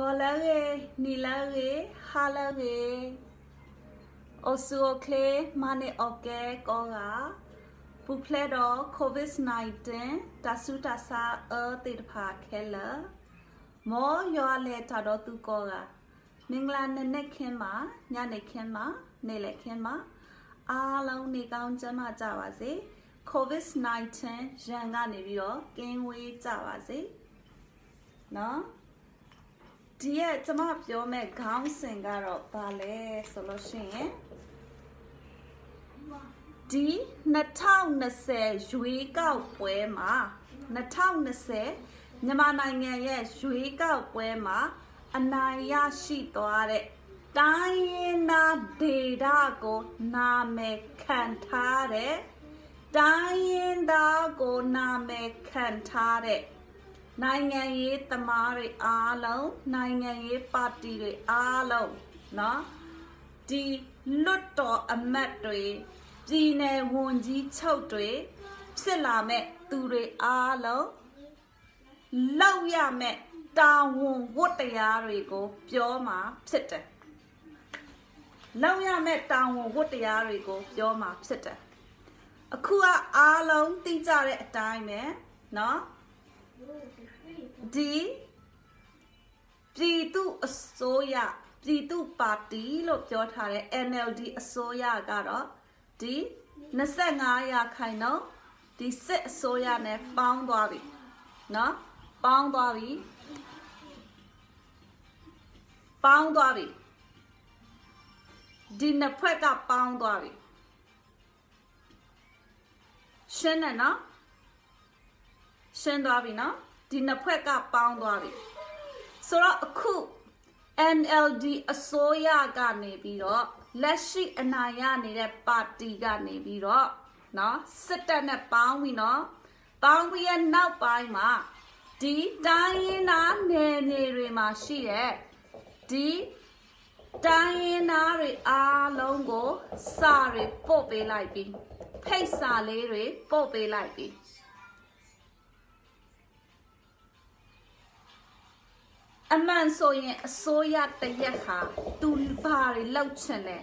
ဘောလာရေနီလာရေဟာလာရေအိုဆူအိုကလေမနီအိုကေကောကပူဖလက်တော့ covid-19 တဆူတဆာအတေတဖာခဲလာမောယောလေတာတော့သူကောကမင်္ဂလာနနက်ခင်းမှာညနေခင်းမှာနေ့လယ်ခင်းမှာအားလုံးနေကောင်းကြမှာကြပါစေ covid-19 ရန်ကနေပြီးတော့ကင်းဝေးကြပါစေနော် ဒီရဲ့ကျမပြောမဲ့ခေါင်းစဉ်ကတော့ဘာလဲဆိုလို့ရှိရင်ဒီ2020ရွေးကောက်ပွဲမှာ2020မြန်မာနိုင်ငံရဲ့ရွေးကောက်ပွဲမှာအနိုင်ရရှိသွားတဲ့တိုင်းရင်းသားဒေတာကိုနာမည်ခံထားတဲ့တိုင်းရင်းသားကိုနာမည်ခံထားတဲ့ နိုင်ငံရေးသမားတွေအားလုံးနိုင်ငံရေးပါတီတွေအားလုံးเนาะဒီလွတ်တော်အမတ်တွေပြည်နယ်ဝန်ကြီးချုပ်တွေဖြစ်လာမဲ့သူတွေအားလုံးလောက်ရမဲ့တာဝန်ဝတ်တရားတွေကိုပြောမှာဖြစ်တယ်လောက်ရမဲ့တာဝန်ဝတ်တရားတွေကိုပြောမှာဖြစ်တယ်အခုကအားလုံးသိကြတဲ့အတိုင်းပဲเนาะ ဒီပြည်သူအစိုးရပြည်သူပါတီလို့ပြောထားတဲ့ NLD အစိုးရကတော့ဒီ25ရာခိုင်နှုန်းဒီစစ်အစိုးရနဲ့ပေါင်းသွားပြီเนาะပေါင်းသွားပြီပေါင်းသွားပြီဒီနှစ်ဖက်ကပေါင်းသွားပြီရှင်းတယ်နော်ရှင်းသွားပြီနော် ဒီနှစ်ဖွဲ့ကပေါင်းသွားပြီဆိုတော့အခု NLD အစိုးရကနေပြီးတော့လက်ရှိအနိုင်ရနေတဲ့ပါတီကနေပြီးတော့เนาะစစ်တပ်နဲ့ပေါင်းပြီးเนาะပေါင်းပြီးရဲ့နောက်ပိုင်းမှာဒီတိုင်းရင်းသားနယ်မြေတွေမှာရှိတဲ့ဒီတိုင်းရင်းသားတွေအားလုံးကိုစာတွေပို့ပေးလိုက်ပြီးဖိတ်စာလေးတွေပို့ပေးလိုက်ပြီး အမှန်ဆိုရင်အစိုးရတရက်ဟာသူဘာတွေလောက်ချင်လဲ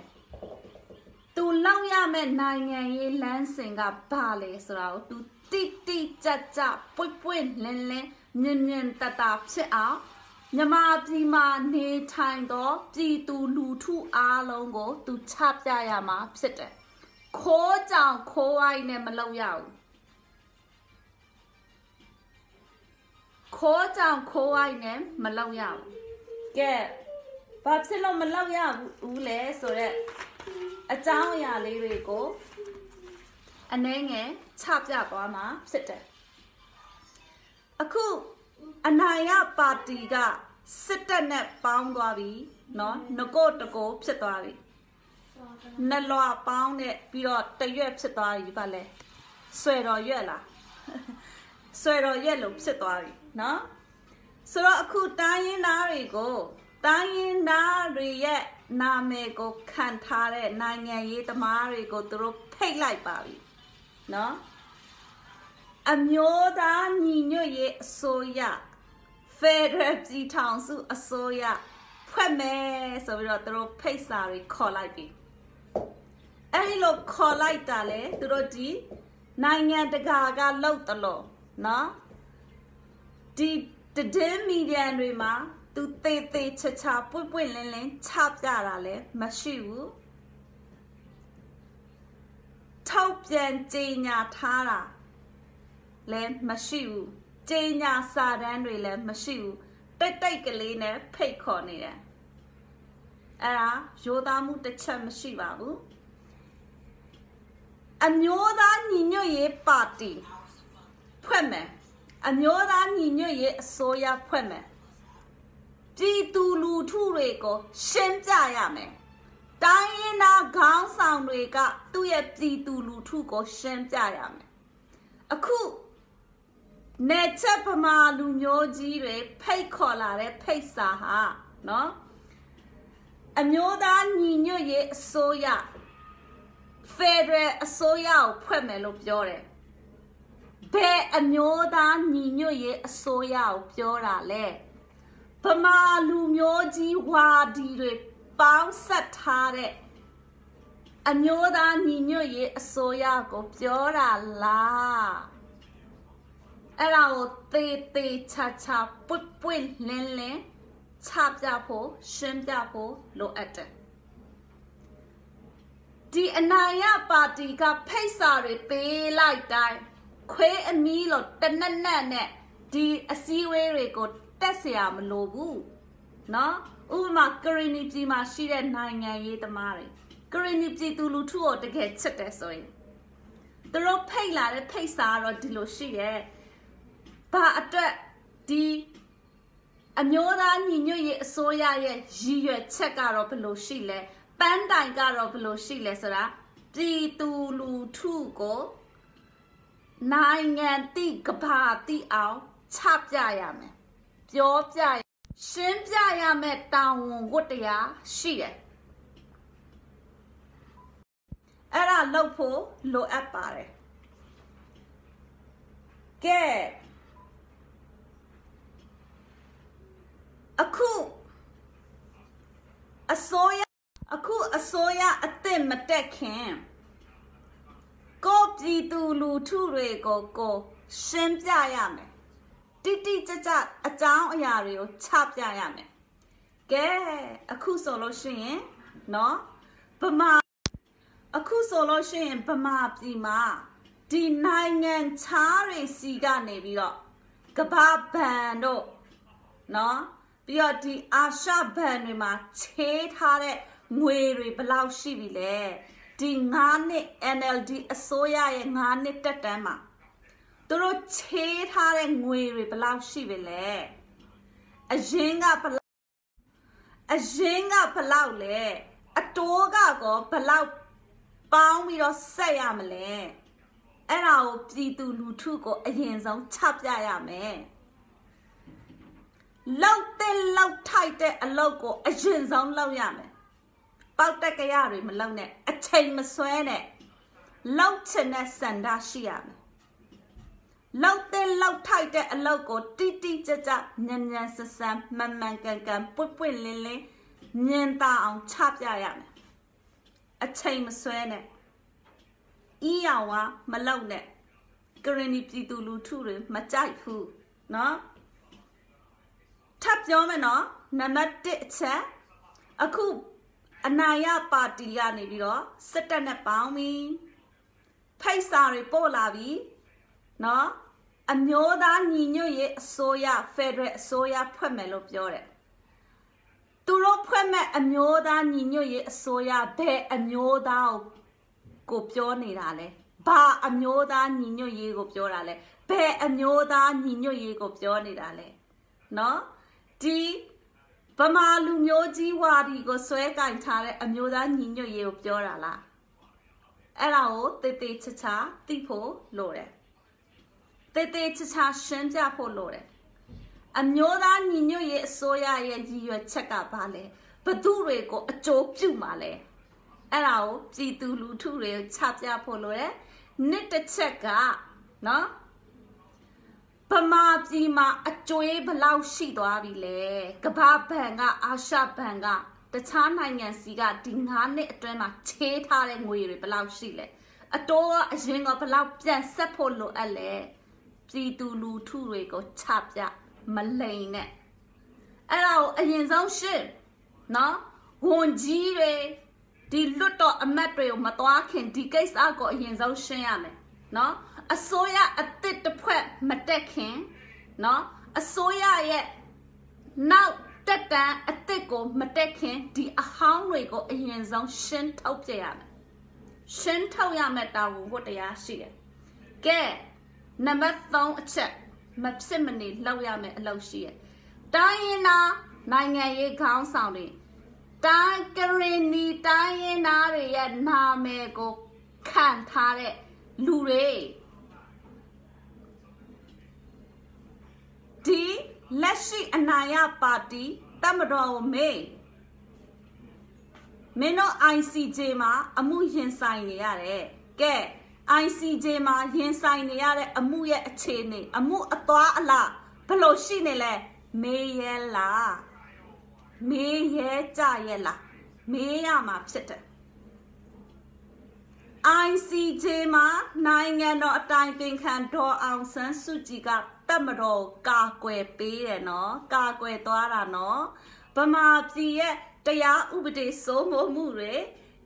သူလောက်ရမဲ့နိုင်ငံရေးလမ်းစဉ်ကဘာလဲဆိုတာကိုသူတိတိကျကျပွတ်ပွတ်လင်းလင်းမြင်မြင်တတဖြစ်အောင်မြမပြည်မှာနေထိုင်သောပြည်သူလူထုအားလုံးကို သူချပြရမှာဖြစ်တယ်ခိုးကြောင်ခိုးဝိုင်းနဲ့မလောက်ရဘူး ခိုးကြောင်ခိုးဝိုင်းနဲ့မလောက်ရဘူးကဲဘာဖြစ်လို့မလောက်ရဘူးလဲဆိုတော့အကြောင်းအရာလေးတွေကိုအနှဲငယ်ချပြသွားမှာဖြစ်တယ်အခုအနိုင်ရပါတီကစစ်တပ်နဲ့ပေါင်းသွားပြီเนาะငကိုတကိုဖြစ်သွားပြီနလွာပေါင်းနဲ့ပြီးတော့တရွက်ဖြစ်သွားပြီဗါလဲဆွဲတော်ရွက်လားဆွဲတော်ရွက်လို့ဖြစ်သွားပြီ နော်ဆိုတော့အခုတိုင်းရင်းသားတွေကိုတိုင်းရင်းသားတွေရဲ့နာမည်ကိုခံထားတဲ့နိုင်ငံရေးသမားတွေကိုသူတို့ဖိတ်လိုက်ပါပြီနော်အမျိုးသားညီညွတ်ရေးအစိုးရ Federal ပြည်ထောင်စုအစိုးရဖွဲ့မယ်ဆိုပြီးတော့သူတို့ဖိတ်စာတွေခေါ်လိုက်ပြီအဲ့ဒီလိုခေါ်လိုက်တာလေသူတို့ဒီနိုင်ငံတကာကလှုပ်တလို့နော် ဒီတည်မီဒီယာတွေမှာသူတေးသေးချာချာပွင့်ပွင့်လင်းလင်းချပြတာလဲမရှိဘူးထောက်ပြန်ကြေညာထားတာလည်းမရှိဘူးကြေညာစာတမ်းတွေလည်းမရှိဘူးတိတ်တိတ်ကလေးနဲ့ဖိတ်ခေါ်နေတယ်အဲ့ဒါရိုးသားမှုတစ်ချက်မရှိပါဘူးအမျိုးသားညီညွတ်ရေးပါတီဖွဲ့မယ် အမျိုးသားညီညွတ်ရေးအစိုးရဖွဲ့မယ်ပြည်သူလူထုတွေကိုရှင်းပြရမယ်တိုင်းရင်းသားခေါင်းဆောင်တွေကသူ့ရဲ့ပြည်သူလူထုကိုရှင်းပြရမယ်အခုနေချက်ပမာလူမျိုးကြီးတွေဖိတ်ခေါ်လာတဲ့ဖိတ်စာဟာနော်အမျိုးသားညီညွတ်ရေးအစိုးရဖက်ဒရယ်အစိုးရကိုဖွဲ့မယ်လို့ပြောတယ် ဘယ်အမျိုးသားညီညွတ်ရေးအစိုးရကိုပြောတာလဲဘဗမာလူမျိုးကြီးဝါဒီတွေပေါင်းဆက်ထားတဲ့အမျိုးသားညီညွတ်ရေးအစိုးရကိုပြောတာလားအဲ့ဒါကိုတေးသေးချာချာပွတ်ပွတ်လင်းလင်းချပြဖို့ရှင်းပြဖို့လိုအပ်တယ်ဒီအနိုင်ရပါတီကဖိတ်စာတွေပေးလိုက်တိုင်း ခွေးအမီးလို့တနက်နက်နဲ့ဒီအစည်းအဝေးတွေကိုတက်เสียမလိုဘူးเนาะဥပမာကရီနီပြည်မှာရှိတဲ့နိုင်ငံရေးသမားတွေကရီနီပြည်သူလူထုကိုတကယ်ချစ်တယ်ဆိုရင်သူတို့ဖိတ်လာတဲ့ဖိတ်စာကတော့ဒီလိုရှိတယ်ဘာအတွက်ဒီအမျိုးသားညီညွတ်ရေးအစိုးရရဲ့ရည်ရွယ်ချက်ကတော့ဘယ်လိုရှိလဲပန်းတိုင်ကတော့ဘယ်လိုရှိလဲဆိုတာပြည်သူလူထုကို နိုင်ငံတိကဘာတိအောင်ချပြရမယ်ပြောပြရှင်းပြရမယ်တာဝန်ဝတ္တရားရှိတယ်အဲ့ဒါလုပ်ဖို့လိုအပ်ပါတယ်ကဲအခုအစိုးရအခုအစိုးရအစ်စ်မတက်ခင် ကိုပြည်သူလူထုတွေကိုကိုရှင်းပြရမယ်တိတိကျကျအကြောင်းအရာတွေကိုချပြရမယ်ကဲအခုဆိုလို့ရှိရင်เนาะဗမာအခုဆိုလို့ရှိရင်ဗမာပြည်မှာဒီနိုင်ငံခြားတွေစီကနေပြီးတော့ကဘာဘန်တို့เนาะပြီးတော့ဒီအာရှဘန်တွေမှာချေးထားတဲ့ငွေတွေဘယ်လောက်ရှိပြီလဲ ဒီ9နှစ် NLD အစိုးရရဲ့9နှစ်တက်တန်းမှာသူတို့ချေးထားတဲ့ငွေတွေဘယ်လောက်ရှိပြီလဲအရင်ကဘယ်လောက်အရင်ကဘယ်လောက်လဲအတိုးကကောဘယ်လောက်ပေါင်းပြီးတော့ဆက်ရမလဲအဲ့ဒါကိုပြည်သူလူထုကိုအရင်ဆုံးချပြရမယ်လောက်တဲ့လောက်ထိုက်တဲ့အလုပ်ကိုအရင်ဆုံးလုပ်ရမယ် ပေါက်တက်ကရတွေမလုံနဲ့အချိန်မဆွဲနဲ့လောက်ချင်တဲ့စန္ဒရှိရမယ်လောက်တဲ့လောက်ထိုက်တဲ့အလုပ်ကိုတိတိကျကျညံ့ညံ့ဆဆန်မှန်မှန်ကန်ကန်ပွတ်ပွတ်လင်းလင်းညင်တာအောင်ချပြရမယ်အချိန်မဆွဲနဲ့အီးရောင်ကမလုံနဲ့ကရင်ဒီပြည်သူလူထုတွေမကြိုက်ဘူးเนาะထပ်ပြောမယ်နော်နံပါတ်1အချက်အခု အနာရပါတီကနေပြီးတော့စစ်တပ်နဲ့ပေါင်းပြီးဖိတ်စာတွေပို့လာပြီနော်အမျိုးသားညီညွတ်ရေးအစိုးရဖက်ဒရယ်အစိုးရဖွဲ့မယ်လို့ပြောတယ်သူတို့ဖွဲ့မဲ့အမျိုးသားညီညွတ်ရေးအစိုးရဘယ်အမျိုးသားကိုပြောနေတာလဲဘာအမျိုးသားညီညွတ်ရေးကိုပြောတာလဲဘယ်အမျိုးသားညီညွတ်ရေးကိုပြောနေတာလဲနော်ဒီ ဗမာလူမျိုးကြီးဝါဒီကိုဆွဲကင်ထားတဲ့အမျိုးသားညီညွတ်ရေးကိုပြောတာလားအဲ့ဒါကိုတေးသေးချာချာသိဖို့လိုတယ်တေးသေးချာချာရှင်းပြဖို့လိုတယ်အမျိုးသားညီညွတ်ရေးအစိုးရရဲ့ရည်ရွယ်ချက်ကဘာလဲဘသူတွေကိုအကျိုးပြုမှာလဲအဲ့ဒါကိုပြည်သူလူထုတွေကိုချပြဖို့လိုတယ်နှစ်တစ်ချက်ကနော် ဗမာပြည်မှာအကျွေးဘလောက်ရှိသွားပြီလဲကမ္ဘာဘဏ်ကအာရှဘဏ်ကတခြားနိုင်ငံစီကဒီ9နှစ်အတွင်းမှာချေးထားတဲ့ငွေတွေဘလောက်ရှိလဲအတိုးကအရင်ကဘလောက်ပြန်ဆက်ဖို့လိုအပ်လဲပြည်သူလူထုတွေကိုချပြမလိန်နဲ့အဲ့ဒါကိုအရင်ဆုံးရှင်းနော်ဝန်ကြီးတွေဒီလွတ်တော်အမတ်တွေကိုမသွားခင်ဒီကိစ္စကိုအရင်ဆုံးရှင်းရမယ်နော် အစိုးရအစ်စ်တစ်ဖွဲ့မတက်ခင်နော်အစိုးရရဲ့နောက်တက်တန်းအစ်စ်ကိုမတက်ခင်ဒီအဟောင်းတွေကိုအရင်ဆုံးရှင်းထုတ်ပြရမယ်ရှင်းထုတ်ရမယ်တာဝန်ဝတ္တရားရှိတယ်ကဲနံပါတ်3အချက်မဖြစ်မနေလောက်ရမယ်အလုပ်ရှိရတိုင်းရင်းသားနိုင်ငံရေးခေါင်းဆောင်တွေတိုင်းကရင်နီတိုင်းရင်းသားတွေရဲ့နာမည်ကိုခံထားတဲ့လူတွေဒီ လက်ရှိအနာရပါတီတမတော်ကိုမေးမင်းတို့ ICJ မှာအမှုရင်ဆိုင်နေရတယ်ကဲ ICJ မှာရင်ဆိုင်နေရတဲ့အမှုရဲ့အခြေအနေအမှုအသွားအလားဘယ်လိုရှိနေလဲမေးရဲလားမေးရဲကြရဲ့လားမေးရမှာဖြစ်တယ် ICJ မှာနိုင်ငံတော်အတိုင်ပင်ခံဒေါ်အောင်ဆန်းစုကြည်က တက်မတော်ကာကွယ်ပေးတယ်နော်ကာကွယ်သွားတာနော်ဗမာပြည်ရဲ့တရားဥပဒေစိုးမိုးမှုတွေ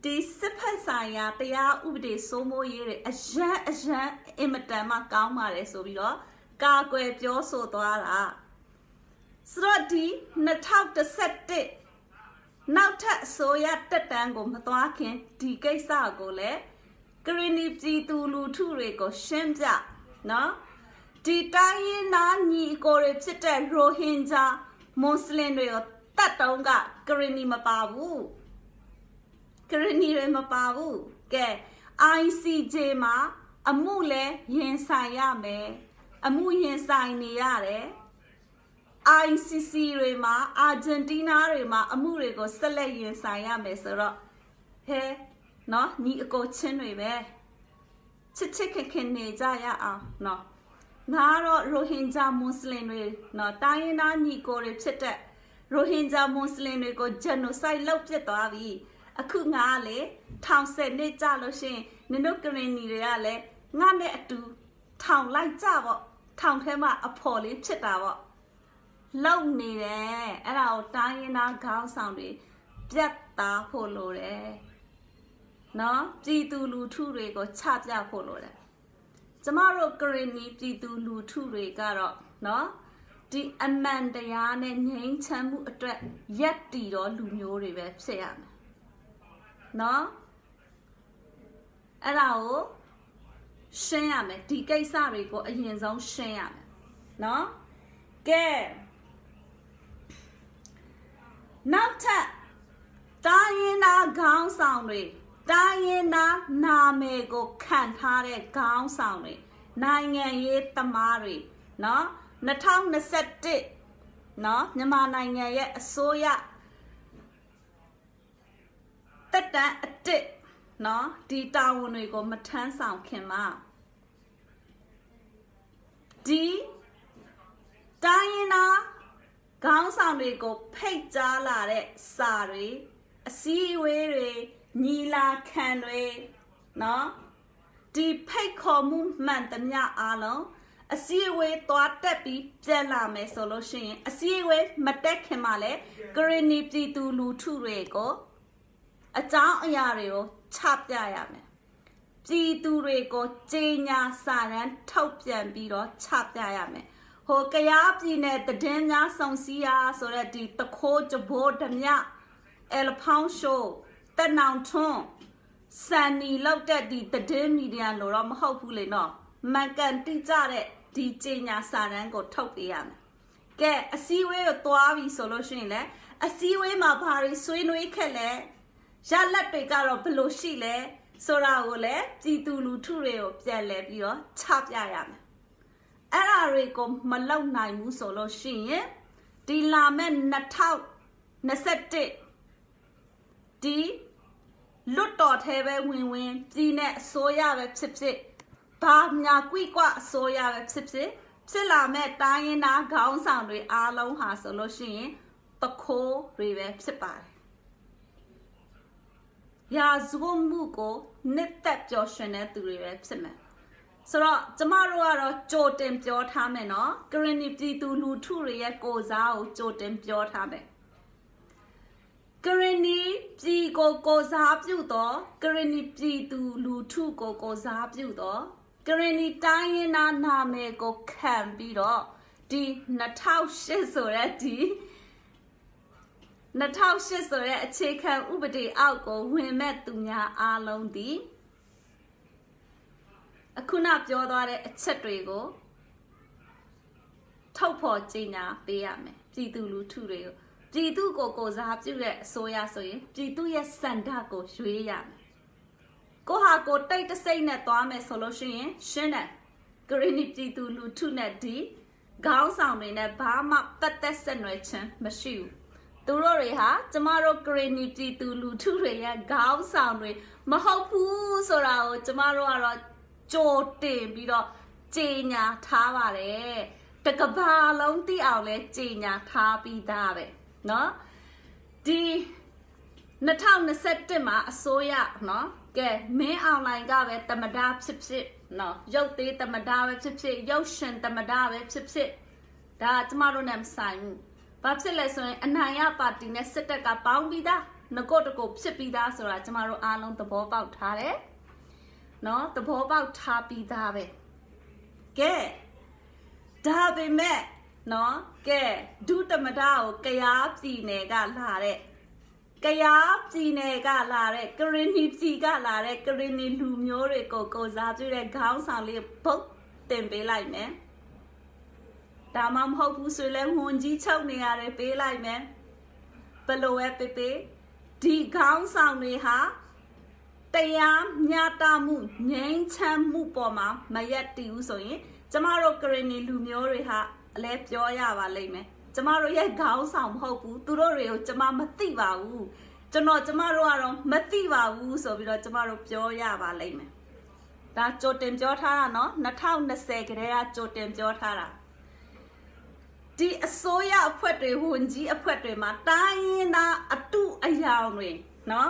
ဒီစစ်ဖက်ဆိုင်ရာတရားဥပဒေစိုးမိုးရေးတွေအရန်အရန်အင်မတန်မှကောင်းပါတယ်ဆိုပြီးတော့ကာကွယ်ပြောဆိုသွားတာဆိုတော့ဒီ2011နောက်ထပ်အစိုးရတက်တန်းကိုမသွားခင်ဒီကိစ္စကိုလည်းကရီနီပြည်သူလူထုတွေကိုရှင်းပြနော် ဒီတိုင်းရင်းသားညီအကိုတွေဖြစ်တဲ့ရိုဟင်ဂျာမွတ်စလင်တွေကိုတတ်တုံးကကရီနီမပါဘူးကရီနီတွေမပါဘူးကဲ ICJ မှာအမှုလဲရင်ဆိုင်ရမယ်အမှုရင်ဆိုင်နေရတယ် ICC တွေမှာအာဂျင်တီးနားတွေမှာအမှုတွေကိုဆက်လက်ရင်ဆိုင်ရမယ်ဆိုတော့ဟဲနော်ညီအကိုချင်းတွေပဲချစ်ချစ်ခင်ခင်နေကြရအောင်နော် ငါတော့ရိုဟင်ဂျာမွတ်စလင်တွေနော်တိုင်းရင်းသားညီကိုတွေဖြစ်တဲ့ရိုဟင်ဂျာမွတ်စလင်တွေကိုဂျန်နိုဆိုက်လုပ်ပစ်သွားပြီအခုငါကလေထောင်ဆက်နေကြလို့ရှရင်နင်တို့ကရင်နီတွေကလည်းငါနဲ့အတူထောင်လိုက်ကြပေါ့ထောင်ထဲမှာအဖော်လေးဖြစ်တာပေါ့လုံနေတယ်အဲ့ဒါကိုတိုင်းရင်းသားခေါင်းဆောင်တွေပြတ်သားဖို့လိုတယ်နော်ပြည်သူလူထုတွေကိုချပြဖို့လိုတယ် ကျမတို့ကရင်နီပြည်သူလူထုတွေကတော့နော်ဒီအမှန်တရားနဲ့ငြိမ်းချမ်းမှုအတွက်ရက်တီတော့လူမျိုးတွေပဲဖြစ်ရမယ်နော်အဲ့ဒါကိုရှင်းရမယ်ဒီကိစ္စတွေကိုအရင်ဆုံးရှင်းရမယ်နော်ကဲနောက်ထပ်တိုင်းရင်းသားခေါင်းဆောင်တွေ တိုင်းရင်းသားနာမည်ကိုခံထားတဲ့ခေါင်းဆောင်တွေနိုင်ငံရေးသမားတွေเนาะ2021เนาะမြန်မာနိုင်ငံရဲ့အစိုးရတက်တန်းအတစ်เนาะဒီတာဝန်တွေကိုမထမ်းဆောင်ခင်မှာဒီတိုင်းရင်းသားခေါင်းဆောင်တွေကိုဖိတ်ကြားလာတဲ့စာတွေအစည်းအဝေးတွေ ညီလာခံတွေနော်ဒီဖိတ်ခေါ်မှုမှန်သမျှအားလုံးအစည်းအဝေးသွားတက်ပြီးပြန်လာမယ်ဆိုလို့ရှိရင်အစည်းအဝေးမတက်ခင်မှာလဲဂရနီပြည်သူလူထုတွေကိုအကြောင်းအရာတွေကိုချပြရမယ်ပြည်သူတွေကိုကြေညာစာရန်ထုတ်ပြန်ပြီးတော့ချပြရမယ်ဟိုကရားပြည်နယ်တည်င်းများစုံစည်းရာဆိုတဲ့ဒီတခိုးကြဘိုးဓမြအယ်ဖောင်းရှိုး တက်နောင်ထွန်းစန်နီလောက်တဲ့ဒီတည်င်းမီဒီယာလို့တော့မဟုတ်ဘူးလေနော်မှန်ကန်တိကျတဲ့ဒီကြေညာစာတမ်းကိုထုတ်ပေးရမယ်ကဲအစည်းအဝေးကိုသွားပြီဆိုလို့ရှိရင်လည်းအစည်းအဝေးမှာဘာတွေဆွေးနွေးခဲ့လဲရလက်တွေကတော့ဘယ်လိုရှိလဲဆိုတာကိုလည်းပြည်သူလူထုတွေကိုပြန်လဲပြီးတော့ချပြရမယ်အဲ့ဒါတွေကိုမလုံနိုင်ဘူးဆိုလို့ရှိရင်ဒီလာမဲ့2021 ဒီလွတ်တော်ထဲပဲဝင်ဝင်ပြည်နဲ့အစိုးရပဲဖြစ်ဖြစ်ဘာညာကွိကွအစိုးရပဲဖြစ်ဖြစ်ဖြစ်လာမဲ့တိုင်းရင်းသားခေါင်းဆောင်တွေအားလုံးဟာဆိုလို့ရှိရင်ပခိုးတွေပဲဖြစ်ပါတယ်ရာဇဝမှုကိုနှစ်သက်ပျော်ရွှင်တဲ့သူတွေပဲဖြစ်မယ်ဆိုတော့ကျမတို့ကတော့ကြိုတင်ပြောထားမယ်နော်ကရင်နီပြည်သူလူထုတွေရဲ့ကိုစားကိုကြိုတင်ပြောထားမယ် ကရင်နီပြည်ကိုကိုစားပြုတော့ကရင်နီပြည်သူလူထုကိုကိုစားပြုတော့ကရင်နီတိုင်းရင်းသားနာမည်ကိုခံပြီးတော့ဒီ2008ဆိုတဲ့ဒီ2008ဆိုတဲ့အခြေခံဥပဒေအောက်ကိုဝင်မဲ့သူများအားလုံးဒီအခုနပြောသွားတဲ့အချက်တွေကိုထုတ်ဖော်ကြေညာပေးရမယ်ပြည်သူလူထုတွေကို ပြည်သူကိုကိုစားပြုတဲ့အစိုးရဆိုရင်ပြည်သူရဲ့စန္ဒကိုရွေးရမယ်ကိုဟာကိုတိတ်တဆိတ်နဲ့သွားမယ်ဆိုလို့ရှိရင်ရှင်းတယ်ဂရင်းနီပြည်သူလူထုနဲ့ဒီခေါင်းဆောင်တွေနဲ့ဘာမှပတ်သက်ဆက်နွယ်ခြင်းမရှိဘူးသူတို့တွေဟာကျမတို့ဂရင်းနီပြည်သူလူထုတွေရဲ့ခေါင်းဆောင်တွေမဟုတ်ဘူးဆိုတာကိုကျမတို့ကတော့ကြိုတင်ပြီးတော့ကြေညာထားပါတယ်တကဘာလုံးသိအောင်လဲကြည်ညာထားပြီးသားပဲ เนาะဒီ2021မှာအစိုးရเนาะကဲမင်းအွန်လိုင်းကပဲတမဒါဖြစ်ဖြစ်เนาะရုပ်သေးတမဒါပဲဖြစ်ဖြစ်ရုပ်ရှင်တမဒါပဲဖြစ်ဖြစ်ဒါကျမတို့နဲ့မဆိုင်ဘူးဘာဖြစ်လဲဆိုရင်အနိုင်ရပါတီနဲ့စစ်တပ်ကပေါင်းပြီးသားငကုတ်တကုတ်ဖြစ်ပြီးသားဆိုတာကျမတို့အားလုံးသဘောပေါက်ထားတယ်နော်သဘောပေါက်ထားပြီးသားပဲကဲဒါပေမဲ့ နော်ကဲဒုတမဒါကိုကရားပြည်နယ်ကလာတဲ့ကရားပြည်နယ်ကလာတဲ့ကရင်နီပြည်ကလာတဲ့ကရင်နီလူမျိုးတွေကိုကိုစားပြုတဲ့ခေါင်းဆောင်လေးဘုတ်တင်ပေးလိုက်မယ်ဒါမှမဟုတ်ဘူးဆိုလဲဝန်ကြီးချုပ်နေရတယ်ပေးလိုက်မယ်ဘယ်လိုပဲပေးပေးဒီခေါင်းဆောင်တွေဟာတရားမျှတမှုငြိမ်းချမ်းမှုပေါ်မှာမရက်တည်ဘူးဆိုရင်ကျမတို့ကရင်နီလူမျိုးတွေဟာ အလဲပြောရပါလိမ့်မယ်ကျမတို့ရဲ့ခေါင်းဆောင်မဟုတ်ဘူးသူတို့တွေကိုကျမမသိပါဘူးကျွန်တော်ကျမတို့ကတော့မသိပါဘူးဆိုပြီးတော့ကျမတို့ပြောရပါလိမ့်မယ်ဒါကြိုတင်ပြောထားတာเนาะ2020ကတည်းကကြိုတင်ပြောထားတာဒီအစိုးရအဖွဲ့တွေဝန်ကြီးအဖွဲ့တွေမှာတိုင်းရင်းသားအတုအယောင်တွေเนาะ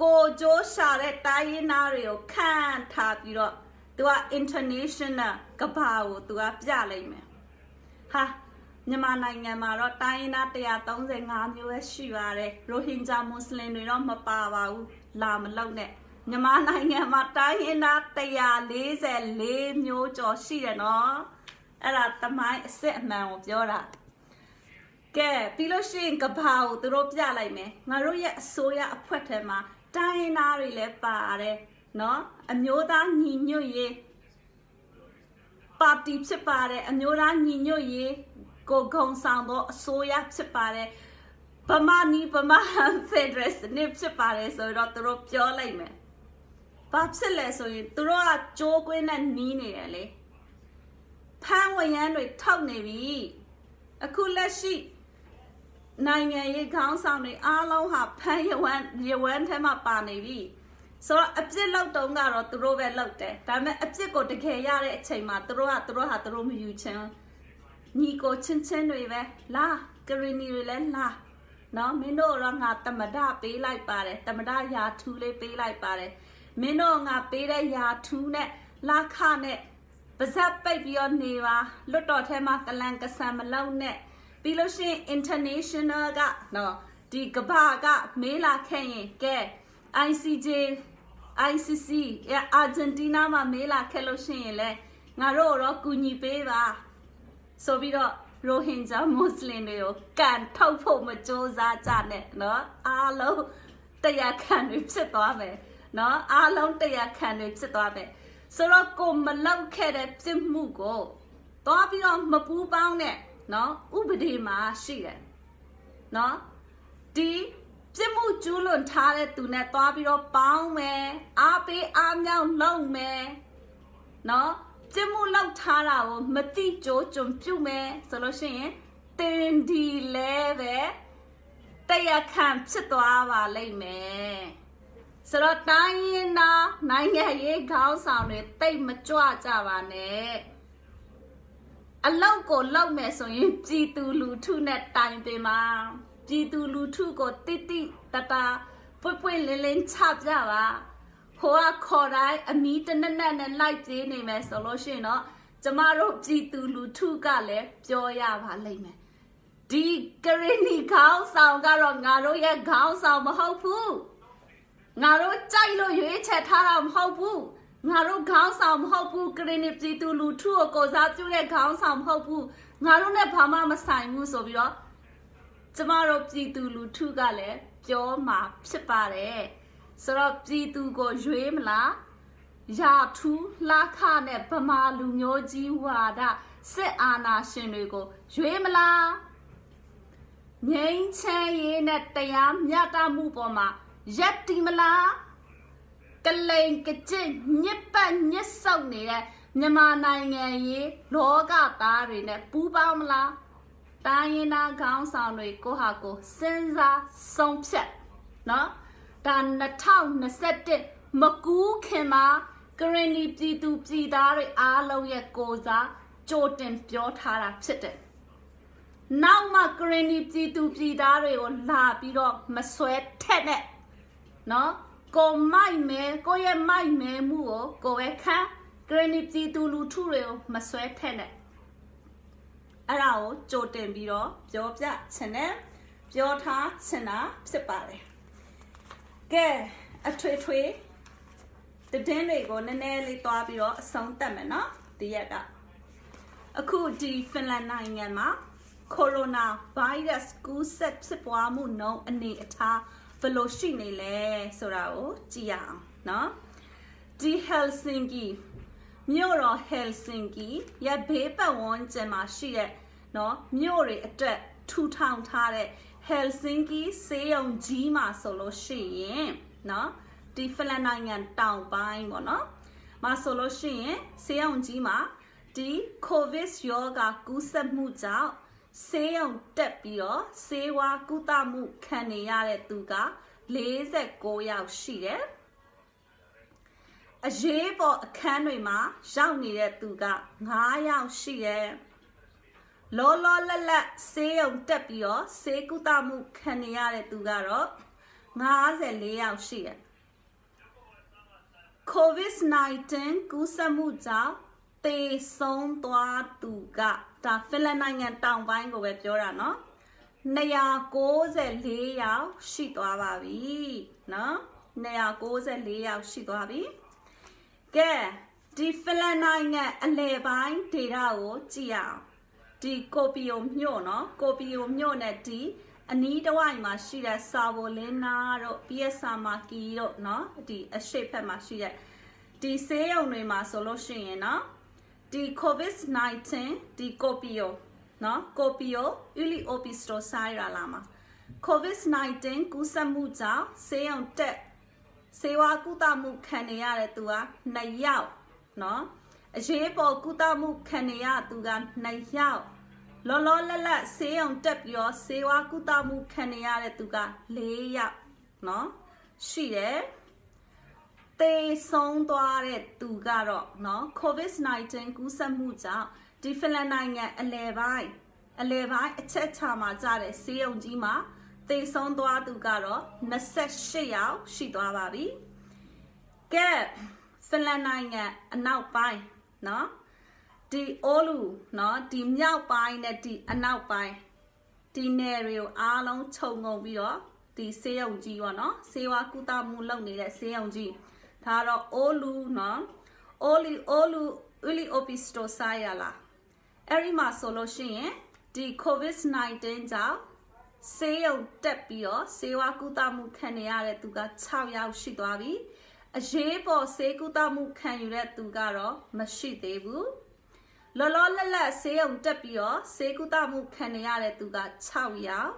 ကိုကြိုးရှာတဲ့တိုင်းရင်းသားတွေကိုခန့်ထားပြီးတော့သူက international ကဘာကိုသူကပြလိုက်မယ် ဟာမြန်မာနိုင်ငံမှာတော့တိုင်းရင်းသား135မျိုးပဲရှိပါတယ်ရိုဟင်ဂျာမွတ်စလင်တွေတော့မပါပါဘူးလာမလောက်နဲ့မြန်မာနိုင်ငံမှာတိုင်းရင်းသား144မျိုးကျော်ရှိတယ်နော်အဲ့ဒါတမိုင်းအစ်စ်အမှန်ကိုပြောတာကဲပြီးလို့ရှိရင်ကဘာကိုသူတို့ပြလိုက်မယ်ငါတို့ရဲ့အစိုးရအဖွဲ့ထဲမှာတိုင်းရင်းသားတွေလည်းပါတယ်နော်အမျိုးသားညီညွတ်ရေး ပါတီဖြစ်ပါတယ်အမျိုးသားညီညွတ်ရေးကိုဂုံဆောင်သောအစိုးရဖြစ်ပါတယ်ဗမာနီဗမာဖက်ဒရယ်စနစ်ဖြစ်ပါတယ်ဆိုတော့သူတို့ပြောလိုက်မယ်ဘာဖြစ်လဲဆိုရင်သူတို့ကကြိုးကွင်းနဲ့နီးနေတယ်လေဖမ်းဝရမ်းတွေထောက်နေပြီအခုလက်ရှိနိုင်ငံရေးခေါင်းဆောင်တွေအားလုံးဟာဖမ်းရဝမ်းရဝမ်းထဲမှာပါနေပြီ ဆိုတော့အပြစ်လောက်တုံးကတော့သူတို့ပဲလောက်တယ်ဒါပေမဲ့အပြစ်ကိုတကယ်ရတဲ့အချိန်မှာသူတို့ကသူတို့ဟာသူတို့မယူချင်ညီကိုချင်းချင်းတွေပဲလာကရီနီတွေလည်းလာနော်မင်းတို့တော့ငါတမဒပေးလိုက်ပါတယ်တမဒရာထူးလေးပေးလိုက်ပါတယ်မင်းတို့ငါပေးတဲ့ရာထူးနဲ့လာခနဲ့ပါဇက်ပိတ်ပြီးတော့နေပါလွတ်တော်ထဲမှာကလန်ကဆန်မလုံးနဲ့ပြီးလို့ရှိရင် international ကနော်ဒီကဘာကမေးလာခဲ့ရင်ကဲ ICJ ICC အာဂျင်တီးနားမှာမေးလာခဲ့လို့ရှိရင်လည်းငါတို့တော့ကူညီပေးပါဆိုပြီးတော့ရိုဟင်ဂျာမွတ်စလင်တွေကိုကန်ထုတ်ဖို့မကြိုးစားကြနဲ့နော်အားလုံးတရားခံတွေဖြစ်သွားမယ်နော်အားလုံးတရားခံတွေဖြစ်သွားမယ်ဆိုတော့ကိုမလောက်ခဲ့တဲ့ပြစ်မှုကိုသွားပြီးတော့မပူးပေါင်းနဲ့နော်ဥပဒေမှာရှိတယ်နော်ဒီ လွန်ထားတဲ့သူနဲ့သွားပြီးတော့ပေါင်းမယ်အားပေးအားမြောက်လုပ်မယ်နော်ကျင်းမှုလောက်ထားတာကိုမတိကြိုးကြုံပြုမယ်ဆိုလို့ရှိရင်တင်ဒီလဲပဲတရားခံဖြစ်သွားပါလိမ့်မယ်ဆိုတော့တိုင်းရင်းသားနိုင်ငံရေးခေါင်းဆောင်တွေတိတ်မကြွကြပါနဲ့အလောက်ကိုလောက်မယ်ဆိုရင်ပြည်သူလူထုနဲ့တိုင်ပင်ပါပြည်သူလူထုကိုတိတိ တတာပွပွလင်းလင်းချပြပါဟိုကခေါ်တိုင်းအမီးတနက်နက်နဲ့လိုက်ပြေးနေမယ်ဆိုလို့ရှိရင်တော့ကျမတို့ပြည်သူလူထုကလည်းပြောရပါလိမ့်မယ်ဒီကရင်နီခေါင်းဆောင်ကတော့ငါတို့ရဲ့ခေါင်းဆောင်မဟုတ်ဘူးငါတို့ကြိုက်လို့ရွေးချယ်ထားတာမဟုတ်ဘူးငါတို့ခေါင်းဆောင်မဟုတ်ဘူးကရင်နီပြည်သူလူထုကိုကိုစားပြုတဲ့ခေါင်းဆောင်မဟုတ်ဘူးငါတို့နဲ့ဘာမှမဆိုင်ဘူးဆိုပြီးတော့ ကျမတို့ပြည်သူလူထုကလည်းပြောမှာဖြစ်ပါတယ်ဆိုတော့ပြည်သူကိုရွေးမလားရာထူးလှခနဲ့ဗမာလူမျိုးကြီးဝါဒစစ်အာဏာရှင်တွေကိုရွေးမလားငိမ့်ချမ်းရေးနဲ့တရားမျှတမှုပေါ်မှာရက်တီမလားကလိန်ကကြစ်ညစ်ပတ်ညစ်ဆုပ်နေတဲ့မြန်မာနိုင်ငံရေးလောကသားတွေနဲ့ပူးပေါင်းမလား တိုင်းရင်းသားခေါင်းဆောင်တွေကိုဟာကိုစဉ်းစားဆုံးဖြတ်နော်ဒါ2021မကူးခင်မှာကရင်နီပြည်သူပြည်သားတွေအားလုံးရဲ့ကိုစားကြကြိုတင်ပြောထားတာဖြစ်တယ်နောက်မှကရင်နီပြည်သူပြည်သားတွေကိုလာပြီးတော့မဆွဲထက်နဲ့နော်ကိုမိုက်မဲကိုရဲ့မိုက်မဲမှုကိုကိုပဲခန်းကရင်နီပြည်သူလူထုတွေကိုမဆွဲထက်နဲ့ အဲ့ဒါကိုကြိုတင်ပြီးတော့ပြောပြချင်တယ်ပြောထားချင်တာဖြစ်ပါတယ်ကဲအထွေထွေတည်င်းတွေကိုနည်းနည်းလေးသွားပြီးတော့အဆုံးသတ်မယ်နော်ဒီရက်ကအခုဒီဖင်လန်နိုင်ငံမှာကိုရိုနာဗိုင်းရပ်စ်ကူးစက်ဖြစ်ပွားမှုနှုန်းအနေအထားဘယ်လိုရှိနေလဲဆိုတာကိုကြည့်ရအောင်နော်ဒီဟယ်ဆင်ကီမြို့တော်ဟယ်ဆင်ကီရဲ့ဘေးပတ်ဝန်းကျင်မှာရှိတဲ့ နော်မြို့တွေအတွက်ထူထောင်ထားတဲ့ဟယ်ဆင်ကီဆေးရုံကြီးမှာဆိုလို့ရှိရင်နော်ဒီဖလန်နိုင်ငံတောင်ပိုင်းပေါ့နော်မှာဆိုလို့ရှိရင်ဆေးရုံကြီးမှာဒီကိုဗစ်ရောဂါကူးစက်မှုကြောင့်ဆေးရုံတက်ပြီးတော့ဆေးဝါးကုသမှုခံနေရတဲ့သူက49ယောက်ရှိတယ်အရေးပေါ်အခန်းတွေမှာရောက်နေတဲ့သူက9ယောက်ရှိတယ် လောလောလတ်လတ်ဆေးရုံတက်ပြီးတော့ဆေးကုသမှုခံနေရတဲ့သူကတော့54ယောက်ရှိတယ် COVID-19 ကူးစက်မှုကြောင့်သေဆုံးသွားသူကဒါဖင်လန်နိုင်ငံတောင်ပိုင်းကိုပဲပြောတာเนาะ294ယောက်ရှိသွားပါပြီเนาะ294ယောက်ရှိသွားပြီကဲဒီဖင်လန်နိုင်ငံအလယ်ပိုင်းဒေတာကိုကြည့်ရအောင် ဒီကိုပီယိုမြို့နော်ကိုပီယိုမြို့နဲ့ဒီအနီးတစ်ဝိုက်မှာရှိတဲ့စာဘိုလင်းနာတို့ပီယက်ဆာမာကီတို့နော်ဒီအရှိဖက်မှာရှိတဲ့ဒီဆေးရုံတွေမှာဆိုလို့ရှိရင်နော်ဒီ COVID-19 ဒီကိုပီယိုနော်ကိုပီယိုဥလီအိုပီစတိုဆိုင်ရာလာမှာ COVID-19 ကူးစက်မှုကြောင့်ဆေးရုံတက်ဆေးဝါးကုသမှုခံနေရတဲ့သူက2ယောက်နော် အရေးပေါ်ကုသမှုခံနေရသူက2ယောက်လောလောလတ်လတ်ဆေးရုံတက်ပြီးတော့ဆေးဝါးကုသမှုခံနေရတဲ့သူက4ယောက်เนาะရှိတယ်သေဆုံးသွားတဲ့သူကတော့เนาะ COVID-19 ကူးစက်မှုကြောင့်ဒီဖလန်နိုင်ငံအလဲပိုင်းအလဲပိုင်းအချက်ချာမှာကြတဲ့ဆေးရုံကြီးမှာသေဆုံးသွားသူကတော့28ယောက်ရှိသွားပါပြီကဲဖလန်နိုင်ငံအနောက်ပိုင်း နော်ဒီအိုးလူနော်ဒီမြောက်ပိုင်းနဲ့ဒီအနောက်ပိုင်းဒီနယ်တွေကိုအားလုံးခြုံငုံပြီးတော့ဒီဆေးရုံကြီးပေါ့နော်ဆေးဝါးကုသမှုလုပ်နေတဲ့ဆေးရုံကြီးဒါတော့အိုးလူနော်အိုးလီအိုးလူဥလီအိုပီစတိုဆိုင်ယာလာအဲ့ဒီမှာဆိုလို့ရှိရင်ဒီ COVID-19 ကြောင့်ဆေးရုံတက်ပြီးတော့ဆေးဝါးကုသမှုခံနေရတဲ့သူက6ယောက်ရှိသွားပြီ။ အရေးပေါ်ဆေးကုသမှုခံယူတဲ့သူကတော့မရှိသေးဘူးလောလောလတ်လတ်ဆေးရုံတက်ပြီးတော့ဆေးကုသမှုခံနေရတဲ့သူက6ယောက်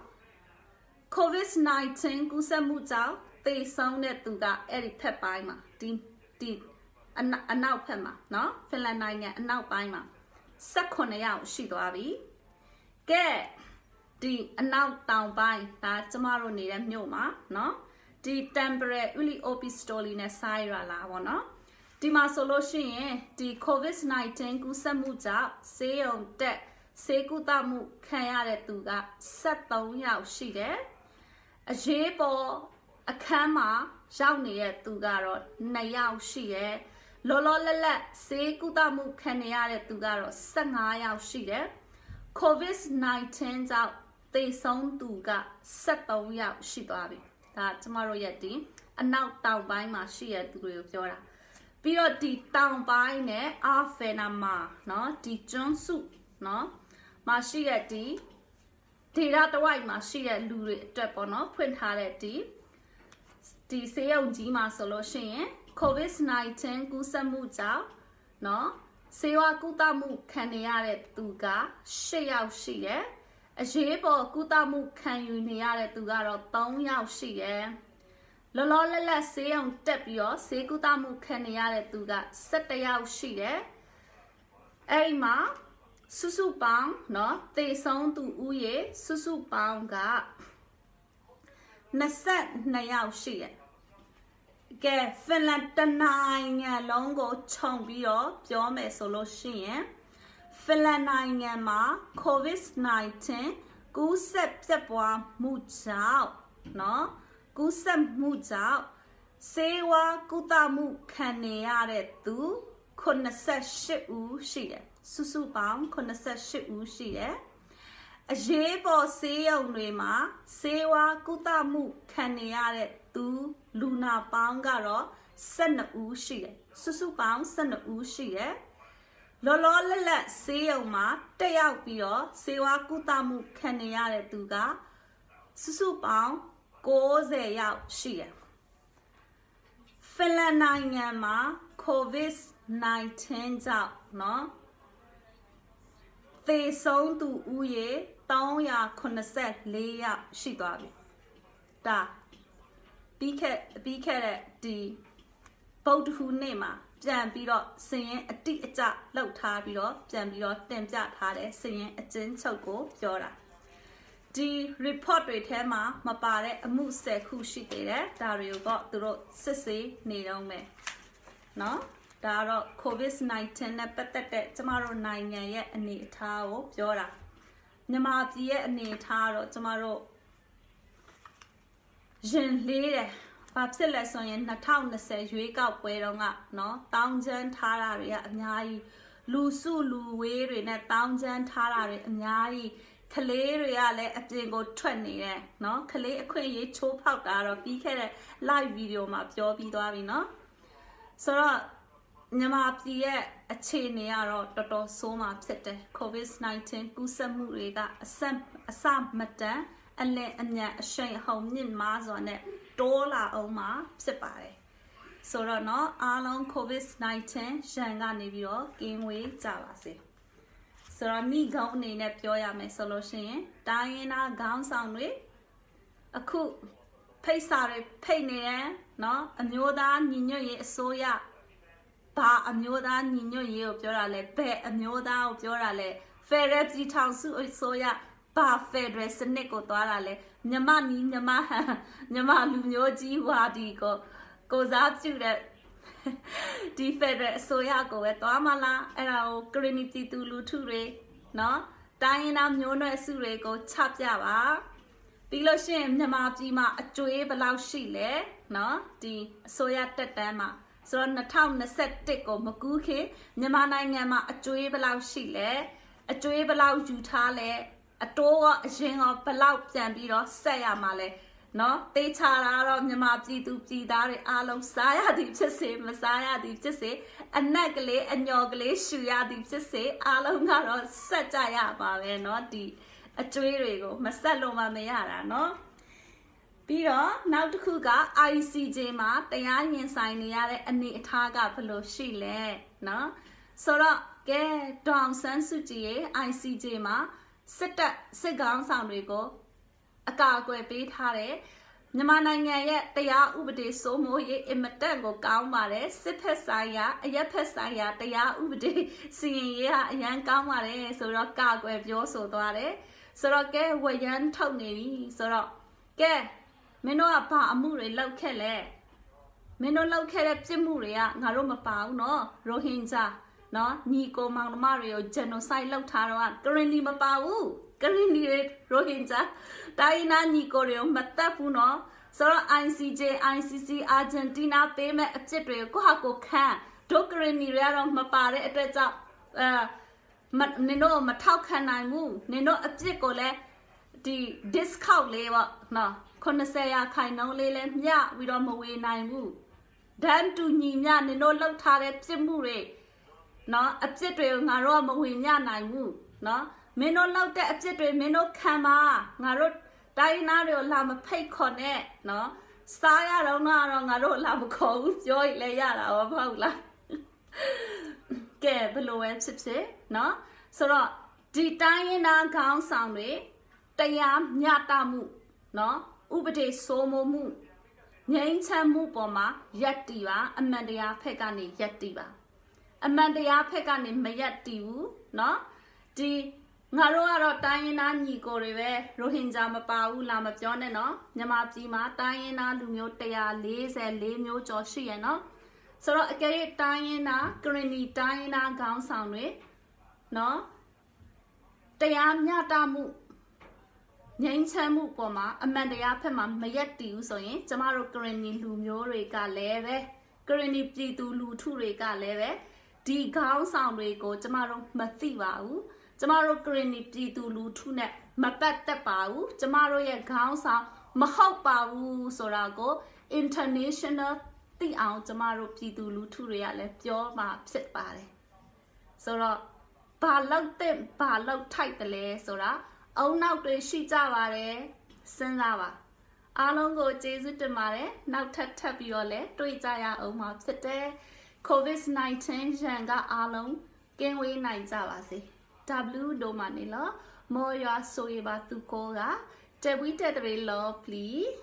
COVID-19 ကူးစက်မှုကြောင့်သေဆုံးတဲ့သူကအဲ့ဒီဖက်ပိုင်းမှာဒီဒီအနောက်ဖက်မှာเนาะဖင်လန်နိုင်ငံအနောက်ပိုင်းမှာ18ယောက်ရှိသွားပြီကဲဒီအနောက်တောင်ပိုင်းဒါကျမတို့နေတဲ့မြို့မှာเนาะ ဒီ temperate uliopistoli နဲ့ဆိုင်ရလာပေါ့နော်ဒီမှာဆိုလို့ရှိရင်ဒီ covid-19 ကူးစက်မှုကြောင့်ဆေးရုံတက်ဆေးကုသမှုခံရတဲ့သူက73ယောက်ရှိတယ်အရေးပေါ်အခန်းမှာရောက်နေတဲ့သူကတော့2ယောက်ရှိရယ်လောလောလတ်လတ်ဆေးကုသမှုခံနေရတဲ့သူကတော့15ယောက်ရှိတယ် covid-19 ကြောင့်သေဆုံးသူက73ယောက်ရှိသွားပြီ ဒါကျမတို့ရဲ့ဒီအနောက်တောင်ပိုင်းမှာရှိတဲ့သူတွေကိုပြောတာပြီးတော့ဒီတောင်ပိုင်းနဲ့အာဖဲနာမာเนาะဒီကျွန်းစုเนาะမှာရှိတဲ့ဒီဒေတာတဝိုက်မှာရှိတဲ့လူတွေအတွက်ပေါ့နော်ဖွင့်ထားတဲ့ဒီဒီဆေးရုံကြီးမှာဆိုလို့ရှိရင် COVID-19 ကူးစက်မှုကြောင့်เนาะဆေးဝါးကုသမှုခံနေရတဲ့သူက၈ယောက်ရှိတယ် အရေးပေါ်ကုသမှုခံယူနေရတဲ့သူကတော့3ယောက်ရှိတယ်လောလောလတ်လတ်ဆေးရုံတက်ပြီးတော့ဆေးကုသမှုခံနေရတဲ့သူက17ယောက်ရှိတယ်အဲ့ဒီမှာစုစုပေါင်းเนาะသေဆုံးသူဦးရေစုစုပေါင်းက22ယောက်ရှိတယ်ကဲဖင်လန်တနိုင်ငံလုံးကိုခြုံပြီးတော့ပြောမယ်ဆိုလို့ရှိရင် ဖင်လန်နိုင်ငံမှာ COVID-19 ကူးစက်ပြန့်ပွားမှုကြောင့်နော်ကူးစက်မှုကြောင့်ဆေးဝါးကုသမှုခံနေရတဲ့သူ88ဦးရှိတယ်စုစုပေါင်း88ဦးရှိတယ်အရေးပေါ်ဆေးရုံတွေမှာဆေးဝါးကုသမှုခံနေရတဲ့သူလူနာပေါင်းကတော့12ဦးရှိတယ်စုစုပေါင်း12ဦးရှိတယ် လောလောလတ်လတ်ဆေးရုံမှာတက်ရောက်ပြီးတော့ဆေးဝါးကုသမှုခံနေရတဲ့သူကစုစုပေါင်း90ယောက်ရှိတယ်ဖင်လန်နိုင်ငံမှာ COVID-19 ကြောင့်เนาะသေဆုံးသူဦးရေ384ယောက်ရှိသွားပြီဒါပြီးခဲ့ပြီးခဲ့တဲ့ဒီဗုဒ္ဓဟူးနေ့မှာ ပြန်ပြီးတော့စည်ရင်အတိအကျလောက်ထားပြီးတော့ပြန်ပြီးတော့တင်ပြထားတဲ့စည်ရင်အကျဉ်းချုပ်ကိုပြောတာဒီ report တွေထဲမှာမပါတဲ့အမှု10ခုရှိသေးတယ်ဒါတွေကိုသူတို့စစ်ဆေးနေတော့မယ်เนาะဒါကတော့ COVID-19 နဲ့ပတ်သက်တဲ့ကျမတို့နိုင်ငံရဲ့အနေအထားကိုပြောတာမြန်မာပြည်ရဲ့အနေအထားတော့ကျမတို့ရင်လေးတယ် ဘာဖြစ်လဲဆိုရင်2020ရွေးကောက်ပွဲတော့ကနော်တောင်းချမ်းထားတာတွေကအများကြီးလူစုလူဝေးတွေနဲ့တောင်းချမ်းထားတာတွေအများကြီးကလေးတွေကလည်းအပြင်ကိုထွက်နေတယ်နော်ကလေးအခွင့်အရေးချိုးဖောက်တာတော့ပြီးခဲ့တဲ့ live video မှာပြောပြီးသွားပြီနော်ဆိုတော့မြန်မာပြည်ရဲ့အခြေအနေကတော့တော်တော်ဆိုးမှာဖြစ်တယ် COVID-19 ကူးစက်မှုတွေကအဆအဆမတန်အလင်းအမြန်အရှိန်အဟုန်မြင့်မားစွာနဲ့ တိုးလာအောင်မှဖြစ်ပါတယ်ဆိုတော့เนาะအားလုံး COVID-19 ရန်ကနေပြီးတော့ကင်းဝေးကြပါစေဆိုတော့ဏိကောင်းအနေနဲ့ပြောရမယ်ဆိုလို့ရှိရင်တိုင်းရင်းသားခေါင်းဆောင်တွေအခုဖိတ်စာတွေဖိတ်နေတယ်เนาะအမျိုးသားညီညွတ်ရေးအစိုးရဘာအမျိုးသားညီညွတ်ရေးကိုပြောတာလဲဘယ်အမျိုးသားကိုပြောတာလဲဖယ်ရပြည်ထောင်စုအစိုးရဘာဖယ်ဒရယ်စနစ်ကိုသွားတာလဲ မြမနီးမြမဟန်မြမလူမျိုးကြီးဝါဒီကိုကိုစားပြုတဲ့ဒီဖက်ဒရယ်အစိုးရကိုပဲသွားမလားအဲ့ဒါကိုကရင်နီပြည်သူလူထုတွေနော်တိုင်းရင်းသားမျိုးနွယ်စုတွေကိုချပြပါပြီးလို့ရှိရင်မြန်မာပြည်မှာအကျွေးဘယ်လောက်ရှိလဲနော်ဒီအစိုးရတက်တန်းမှာဆိုတော့2021ကိုမကူးခင်မြန်မာနိုင်ငံမှာအကျွေးဘယ်လောက်ရှိလဲအကျွေးဘယ်လောက်ယူထားလဲ အတိုးရောအရင်ရောဘယ်လောက်ပြန်ပြီးတော့ဆက်ရမှာလဲနော်တေးချတာတော့မြန်မာပြည်သူပြည်သားတွေအားလုံးစားရသည်ဖြစ်စေမစားရသည်ဖြစ်စေအနက်ကလေးအညော်ကလေးရှူရသည်ဖြစ်စေအားလုံးကတော့ဆက်ကြရပါပဲเนาะဒီအကျွေးတွေကိုမဆက်လို့မှမရတာเนาะပြီးတော့နောက်တစ်ခုက ICJ မှာတရားရင်ဆိုင်နေရတဲ့အနေအထားကဘယ်လိုရှိလဲเนาะဆိုတော့ကဲဒေါအောင်ဆန်းစုကြည်ရဲ့ ICJ မှာ စစ်တပ်စစ်ကောင်ဆောင်တွေကိုအကာအကွယ်ပေးထားတယ်မြန်မာနိုင်ငံရဲ့တရားဥပဒေစိုးမိုးရေးအင်မတန်ကိုကောင်းပါတယ်စစ်ဖက်ဆိုင်ရာအရက်ဖက်ဆိုင်ရာတရားဥပဒေစီရင်ရေးဟာအရန်ကောင်းပါတယ်ဆိုတော့ကာကွယ်ပြောဆိုသွားတယ်ဆိုတော့ကဲဝရန်ထုတ်နေပြီဆိုတော့ကဲမင်းတို့ကဘာအမှုတွေလောက်ခဲ့လဲမင်းတို့လောက်ခဲ့တဲ့ပြစ်မှုတွေကငါတို့မပါဘူးเนาะရိုဟင်ဂျာ နော်ညီကိုမောင်နှမတွေရောဂျန်နိုဆိုက်လောက်ထားတော့ကရင်နီမပါဘူးကရင်နီရိုဟင်ဂျာတိုင်းနာညီကိုတွေရောမတက်ဘူးနော်ဆိုတော့ ICJ ICC အာဂျင်တီးနားပေးမဲ့အဖြစ်တွေကိုဟာကိုခန့်ဒိုကရင်နီတွေကတော့မပါတဲ့အတွက်ကြောင့်အဲနင်တို့မထောက်ခံနိုင်ဘူးနင်တို့အပြစ်ကိုလည်းဒီ discount လေးပေါ့နော်90ရာခိုင်နှုန်းလေးလဲမျှပြီးတော့မဝေနိုင်ဘူးဒန်းတူညီမျှနင်တို့လောက်ထားတဲ့ပြစ်မှုတွေ နော်အပြစ်တွေကိုငါတို့ကမဝေမျှနိုင်ဘူးနော်မင်းတို့လောက်တဲ့အပြစ်တွေမင်းတို့ခံပါငါတို့တိုင်းနာတွေကိုလာမဖိတ်ခေါ်နဲ့နော်စားရတော့တော့ငါတို့လာမခေါ်ဘူးပြောရင်လည်းရတာမဟုတ်လားကဲဘလို့ပဲဖြစ်ဖြစ်နော်ဆိုတော့ဒီတိုင်းရင်သားခေါင်းဆောင်တွေတရားမျှတမှုနော်ဥပဒေစိုးမိုးမှုငြိမ်းချမ်းမှုပေါ်မှာရက်တီပါအမှန်တရားဖက်ကနေရက်တီပါ အမှန်တရားဖက်ကနေမရက်တီဘူးเนาะဒီငါတို့ကတော့တိုင်းရင်းသားညီကိုတွေပဲရိုဟင်ဂျာမပါဘူးလာမပြောနဲ့နော်မြန်မာပြည်မှာတိုင်းရင်းသားလူမျိုး144မျိုးကျော်ရှိရနော်ဆိုတော့အကယ်၍တိုင်းရင်းသားကရင်နီတိုင်းရင်းသားခေါင်းဆောင်တွေ နော်တရားမျှတမှုငြိမ်းချမ်းမှုပေါ်မှာအမှန်တရားဖက်မှာမရက်တည်ဘူးဆိုရင်ကျမတို့ကရင်နီလူမျိုးတွေကလည်းပဲကရင်နီပြည်သူလူထုတွေကလည်းပဲ ဒီခေါင်းဆောင်တွေကိုကျမတို့မသိပါဘူးကျမတို့ကရင်နီပြည်သူလူထုနဲ့မပတ်သက်ပါဘူးကျမတို့ရဲ့ခေါင်းဆောင်မဟုတ်ပါဘူးဆိုတာကို international သိအောင်ကျမတို့ပြည်သူလူထုတွေကလည်းပြောမှာဖြစ်ပါတယ်ဆိုတော့ဘာလောက်တဲ့ဘာလောက်ထိုက်တယ်လဲဆိုတာအုံနောက်တွေရှိကြပါတယ်စဉ်းစားပါအားလုံးကိုကျေးဇူးတင်ပါတယ်နောက်ထပ်ထပ်ပြီးတော့လည်းတွေ့ကြရအောင်မှာဖြစ်တယ် COVID-19 ရန်ကအားလုံးကင်းဝေးနိုင်ကြပါစေ W တို့မှာနေလို့မော်ရွာဆိုရပါသူကိုကတဝီတက်တဲ့ love please